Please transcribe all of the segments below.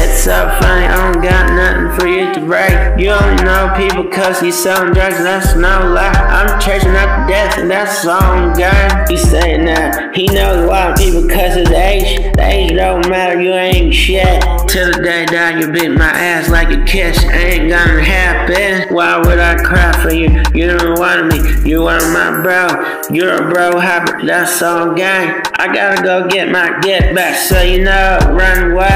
It's a fine for you to break. You only know people cause he's selling drugs, and that's no lie. I'm chasing after death, and that's all I'm got. He's saying that he knows of people cause his age. The age don't matter, you ain't shit. Till the day die, you beat my ass like a kiss. Ain't gonna happen. Why would I cry for you? You don't want me, you want my bro. You're a bro hopper, that's all gang. I gotta go get my get back, so you know, run away.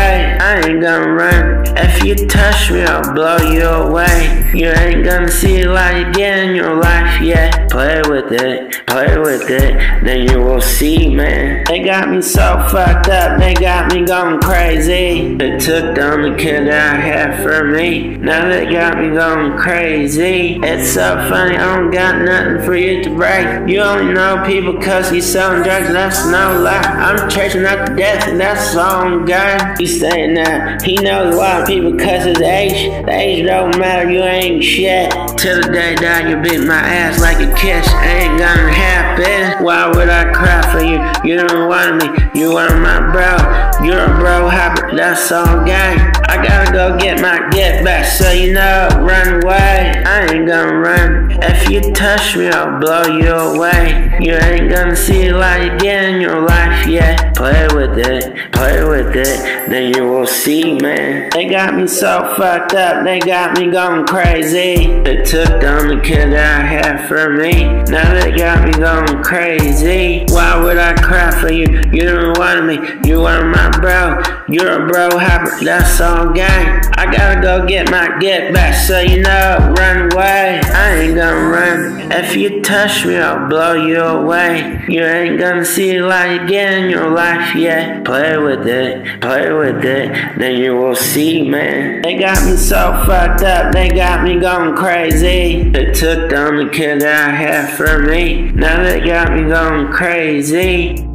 I'll blow you away. You ain't gonna see light again in your life yet. Play with it, play with it, then you will see, man. They got me so fucked up, they got me going crazy. They took the only kid I had for me. Now they got me going crazy. It's so funny, I don't got nothing for you to break. You only know people cause he's selling drugs, that's no lie. I'm chasing after death, and that's all I'm saying that he knows of people cuss his age. The age don't matter, you ain't shit. Till the day die, you beat my ass like a kiss. Ain't gonna happen. Why would I cry for you? You don't want me, you want my bro. You're a bro hopper, that's all gang. I gotta go get back, so you know, run away. I ain't gonna run. If you touch me, I'll blow you away. You ain't gonna see light again in your life yet. Play with it, play with it, then you will see, man. They got me so fucked up, they got me going crazy. They took down the kid I had for me. Now they got me going crazy. Why would I cry for you? You don't want me, you want my bro. You're a bro hopper, that's all gang. I gotta go get my get back, so you know, run away. I ain't gonna run. If you touch me, I'll blow you away. You ain't gonna see light again in your life yet. Play with it, play with it, then you will see, man. They got me so fucked up, they got me going crazy. They took down the kid I had for me. Now they got me going crazy.